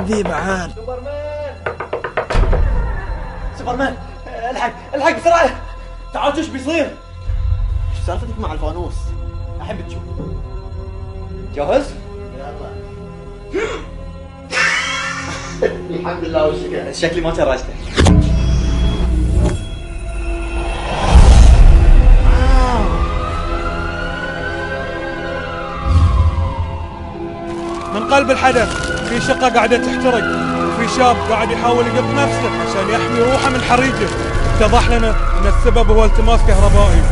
عندي بعد سوبرمان سوبرمان الحق الحق بسرعة. تعال شو بيصير. إيش سالفتك مع الفانوس؟ احب تشوف جاهز؟ الحمد لله والشكر. شكلي ما تراجته من قلب الحدث. في شقة قاعدة تحترق وفي شاب قاعد يحاول يقض نفسه عشان يحمي روحه من حريقه. اتضح لنا أن السبب هو التماس كهربائي.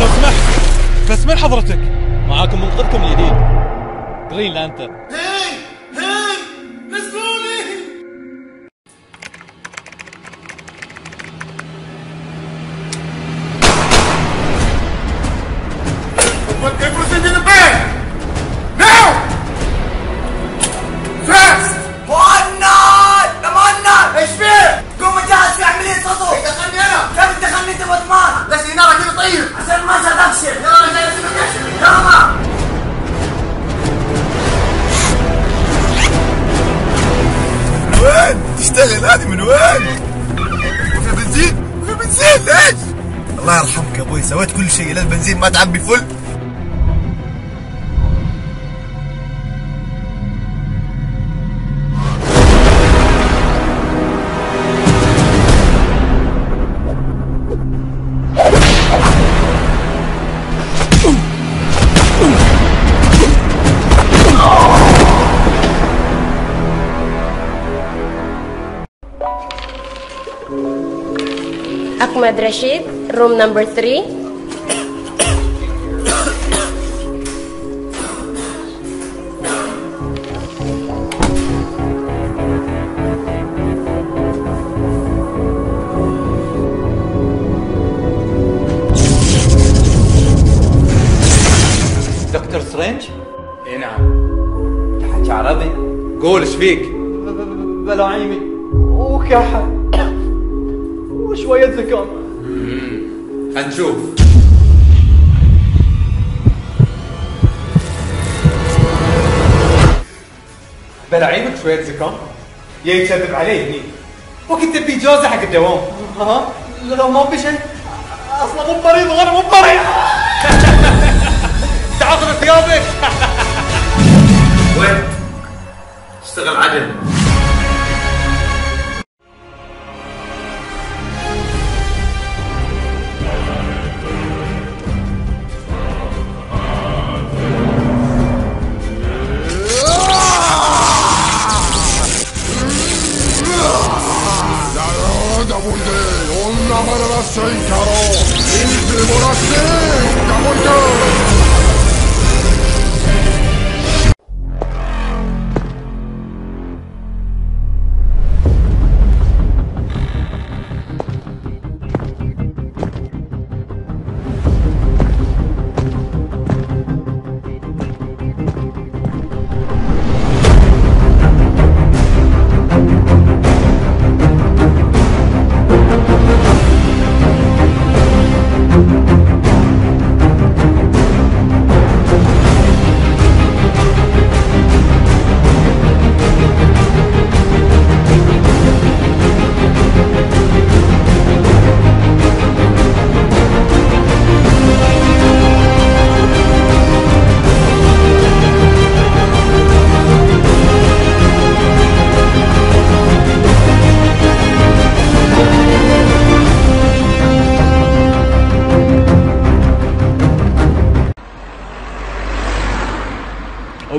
لو سمحت بس من حضرتك؟ معاكم منقذكم الجديد جرين لانتر تشتغل هذه من وين؟ وفي بنزين؟ وفي بنزين ليش؟ الله يرحمك يا أبوي سويت كل شيء لا البنزين ما تعبي فل Ahmad Rashid, room number three. دكتور سترينج؟ إي نعم تحكي عربي؟ قول إيش فيك؟ بلاعيمي وكحة وشوية زكام خلينا نشوف بلاعيمك شوية زكام؟ يا يكذب علي هني وكنت تبي اجازة حق الدوام. ها؟ لو ما في شيء أصلا مو مريض وأنا مو مريض تعال خذ ثيابك وين؟ اشتغل عدل.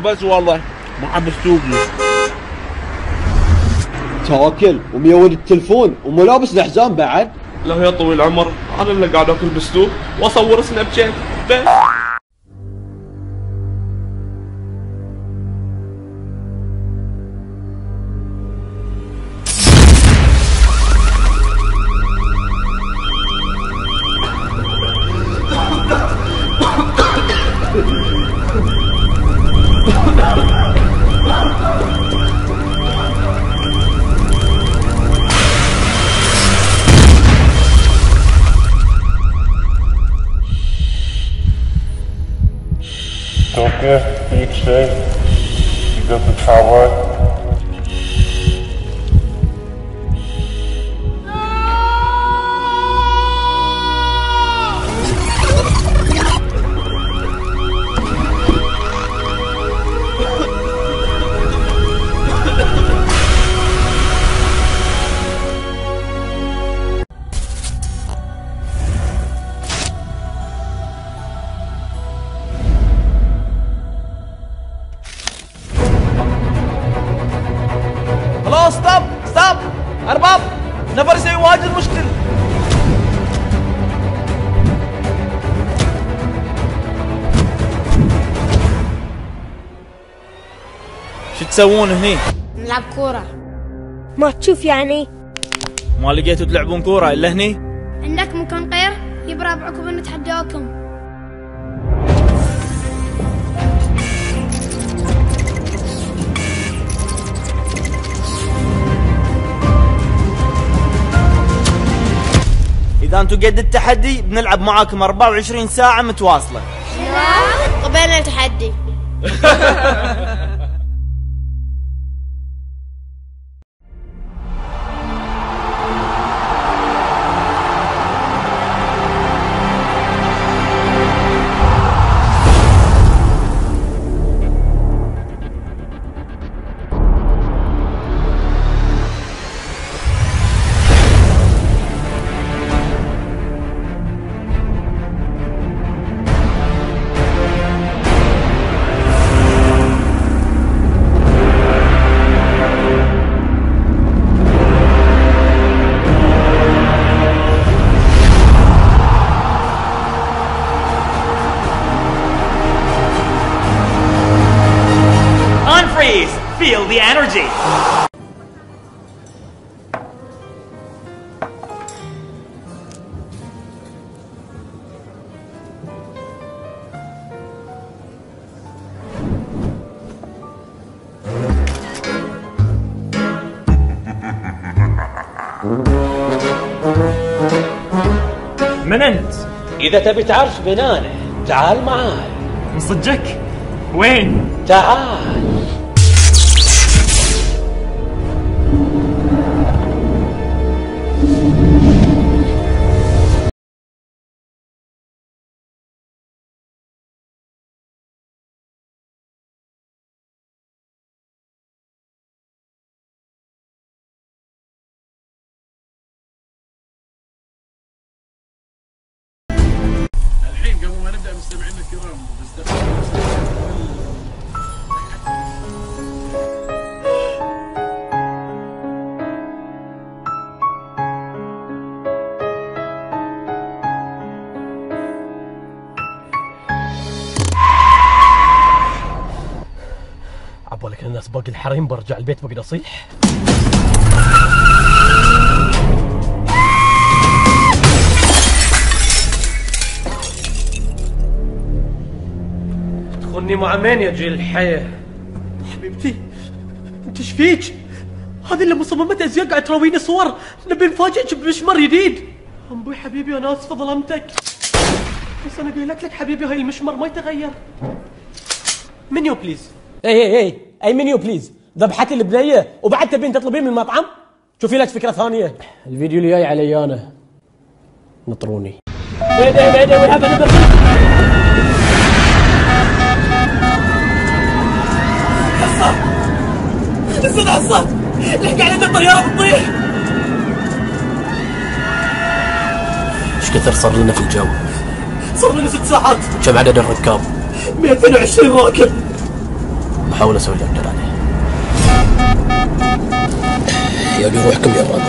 وبس والله. محمد سوقي تاكل وميود التلفون. ومو لابس الحزام بعد. لا يا طويل العمر أنا اللي قاعد أكل بسلوك وأصور سناب شات. بس. speaker, speechless. She doesn't خلاص stop stop أرباب نفر شيء واجد مشكل. شو تسوون هني؟ نلعب كورة. ما تشوف يعني؟ ما لقيتوا تلعبون كورة إلا هني؟ عندك مكان غير يبرى بعقب نتحداكم إذا أنتم قد التحدي بنلعب معاكم 24 ساعة متواصلة. قبلنا التحدي. من أنت؟ إذا تبي تعرف بنانه تعال معاي من صدقك؟ وين؟ تعال الناس باقي الحريم برجع البيت بقعد أصيح. تخوني مع مين يا جيل الحياة؟ حبيبتي أنت إيش فيك؟ هذه اللي مصممة أزياء قاعد تراويني صور. نبي نفاجئك بمشمر جديد. أبوي حبيبي أنا اسف ظلمتك. بس أنا قايل لك حبيبي هاي المشمر ما يتغير. menu please؟ اي اي اي أي menu please ذبحتي البنية وبعد تبين تطلبين من المطعم شوفي لك فكرة ثانية. الفيديو اللي جاي علي أنا نطروني أستاذ عصاد لحق علينا الطيارة بتطيح؟ إيش كثر صار لنا في الجو؟ صار لنا ست ساعات. كم عدد الركاب؟ 220 راكب. بحاول أسوي اللي أقدر عليه يا روحكم يا راجل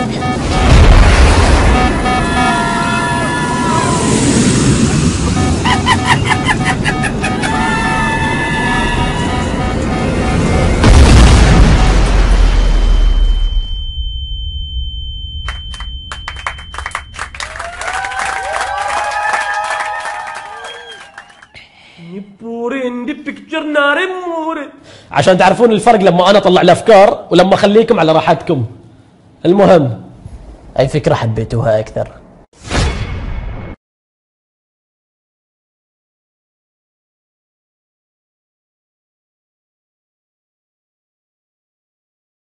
بيكتشر نار موري عشان تعرفون الفرق لما أنا أطلع الأفكار ولما أخليكم على راحتكم. المهم أي فكرة حبيتوها أكثر؟